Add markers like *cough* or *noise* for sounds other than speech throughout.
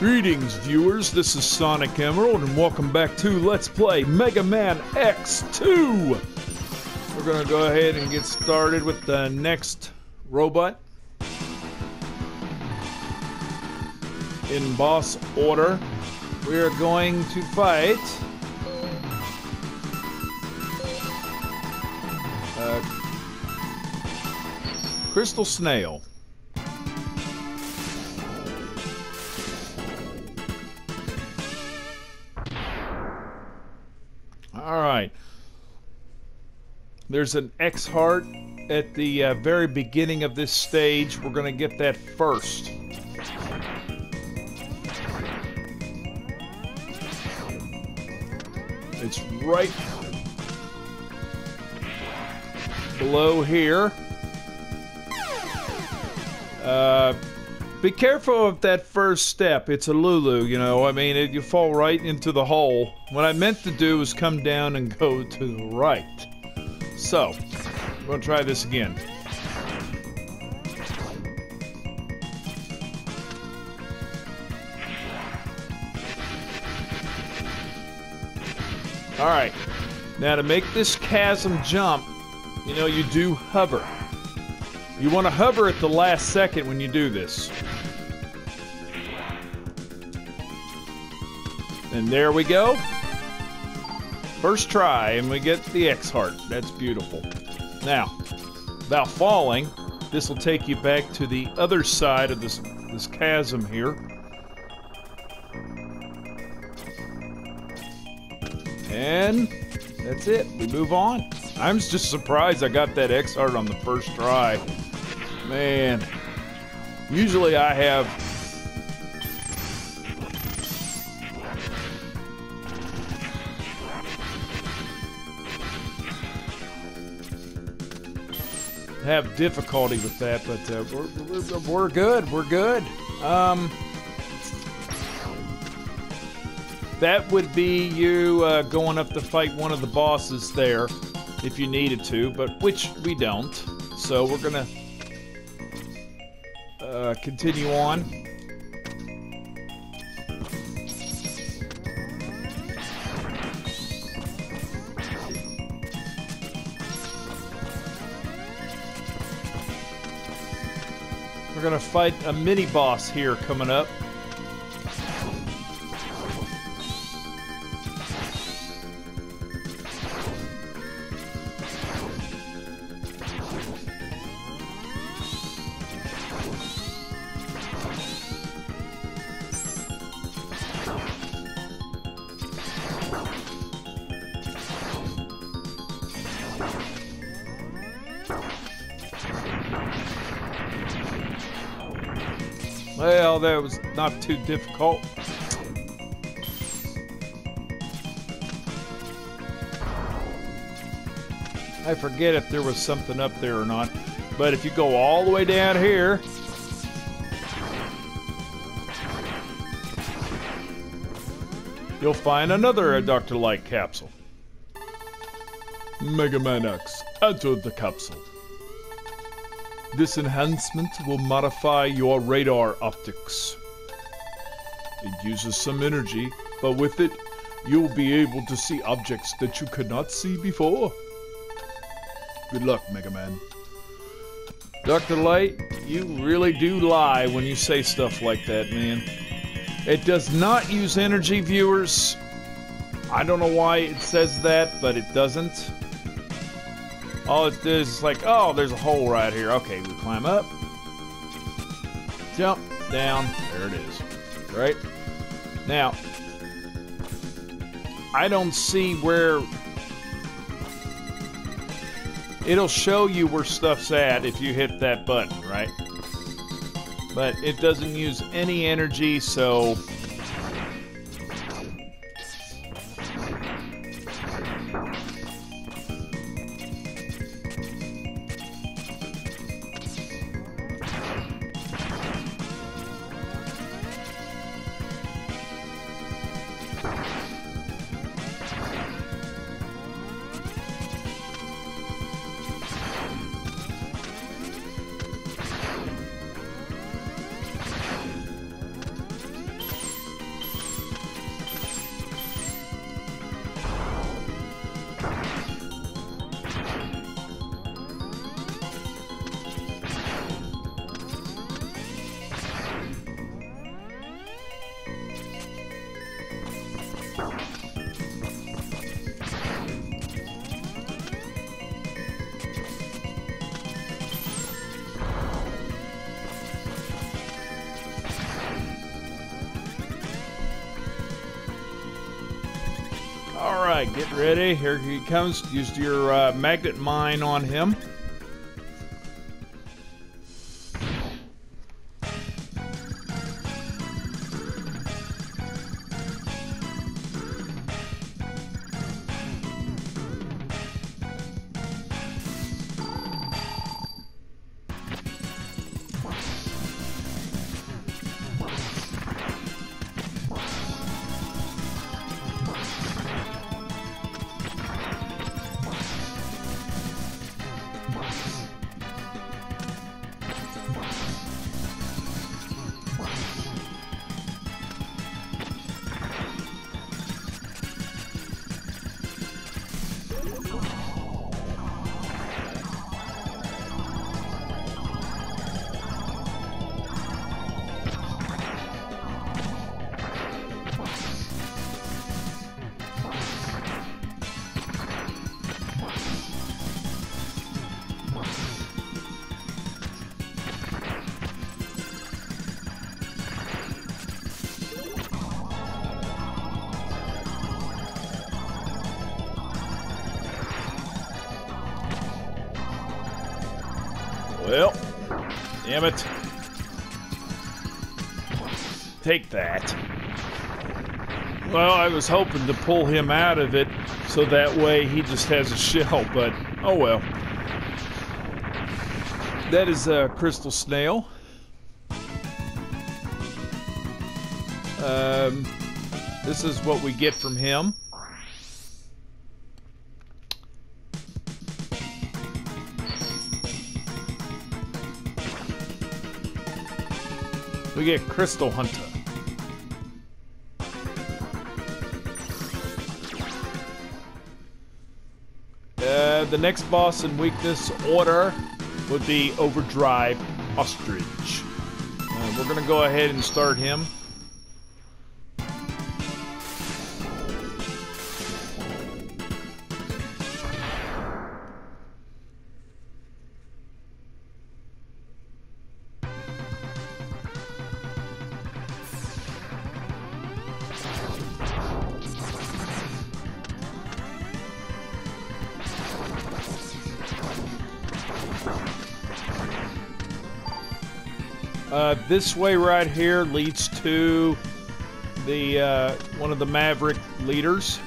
Greetings, viewers. This is Sonic Emerald, and welcome back to Let's Play Mega Man X2. We're gonna go ahead and get started with the next robot. In boss order, we are going to fight. Uh, Crystal Snail. There's an X heart at the uh, very beginning of this stage. We're going to get that first. It's right below here. Uh, be careful of that first step. It's a Lulu, you know. I mean, it, you fall right into the hole. What I meant to do was come down and go to the right. So, I'm going to try this again. Alright. Now, to make this chasm jump, you know, you do hover. You want to hover at the last second when you do this. And there we go. First try, and we get the X heart. That's beautiful. Now, without falling, this will take you back to the other side of this this chasm here. And that's it. We move on. I'm just surprised I got that X heart on the first try. Man. Usually I have have difficulty with that, but uh, we're, we're, we're good. We're good. Um, that would be you uh, going up to fight one of the bosses there if you needed to, but which we don't. So we're gonna uh, continue on. Gonna fight a mini boss here coming up. Well, that was not too difficult. I forget if there was something up there or not. But if you go all the way down here, you'll find another Dr. Light capsule. Mega Man X, enter the capsule. This enhancement will modify your radar optics. It uses some energy, but with it, you'll be able to see objects that you could not see before. Good luck, Mega Man. Dr. Light, you really do lie when you say stuff like that, man. It does not use energy, viewers. I don't know why it says that, but it doesn't. Oh, All it does is like, oh, there's a hole right here. Okay, we climb up. Jump down. There it is. Right? Now, I don't see where... It'll show you where stuff's at if you hit that button, right? But it doesn't use any energy, so... right, get ready. Here he comes. Use your uh, magnet mine on him. Well, damn it. Take that. Well, I was hoping to pull him out of it so that way he just has a shell, *laughs* but oh well. That is a crystal snail. Um, this is what we get from him. We get Crystal Hunter. Uh, the next boss in weakness order would be Overdrive Ostrich. Uh, we're gonna go ahead and start him. Uh, this way right here leads to the uh, one of the Maverick leaders.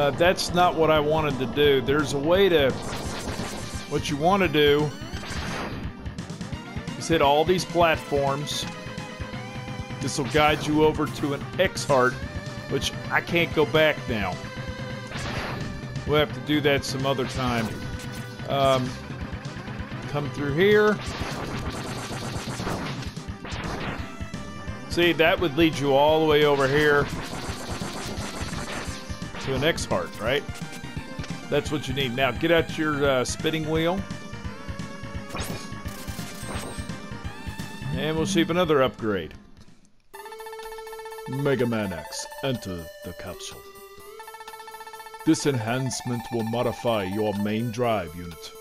Uh, that's not what I wanted to do. There's a way to... What you want to do is hit all these platforms. This will guide you over to an X-Heart, which I can't go back now. We'll have to do that some other time. Um, come through here. See, that would lead you all the way over here to an X-Heart, right? That's what you need. Now, get out your uh, spinning wheel. And we'll see if another upgrade. Mega Man X, enter the capsule. This enhancement will modify your main drive unit.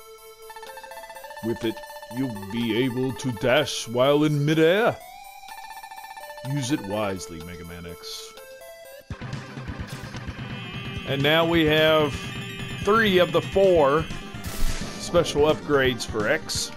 With it, you'll be able to dash while in midair. Use it wisely, Mega Man X. And now we have three of the four special upgrades for X.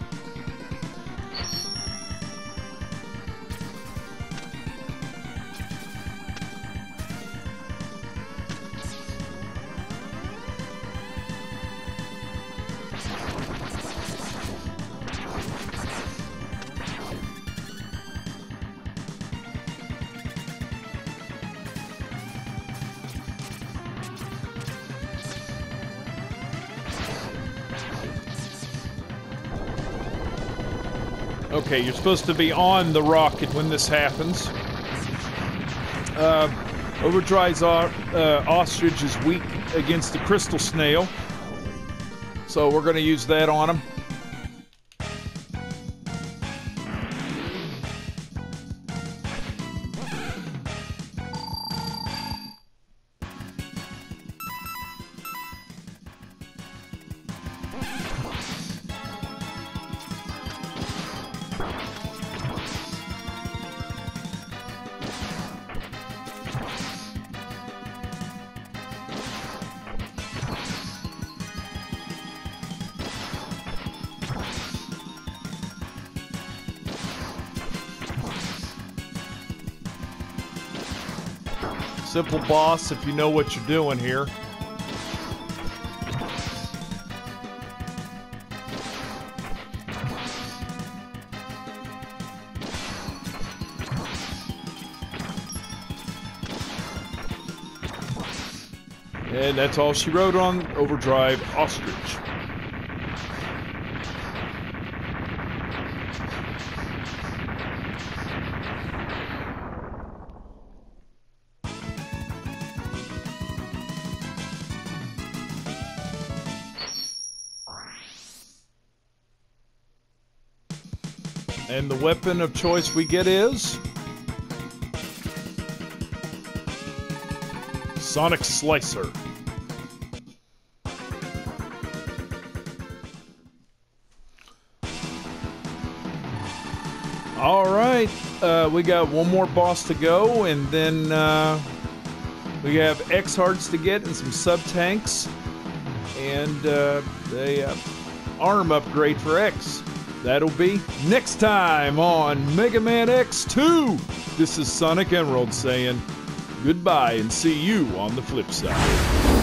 Okay, you're supposed to be on the rocket when this happens. Uh, Overdrive's uh, ostrich is weak against the crystal snail, so we're going to use that on him. Simple boss if you know what you're doing here. And that's all she wrote on Overdrive Ostrich. And the weapon of choice we get is... Sonic Slicer. All right, uh, we got one more boss to go, and then uh, we have X hearts to get and some sub tanks, and uh, a uh, arm upgrade for X. That'll be next time on Mega Man X2. This is Sonic Emerald saying goodbye and see you on the flip side.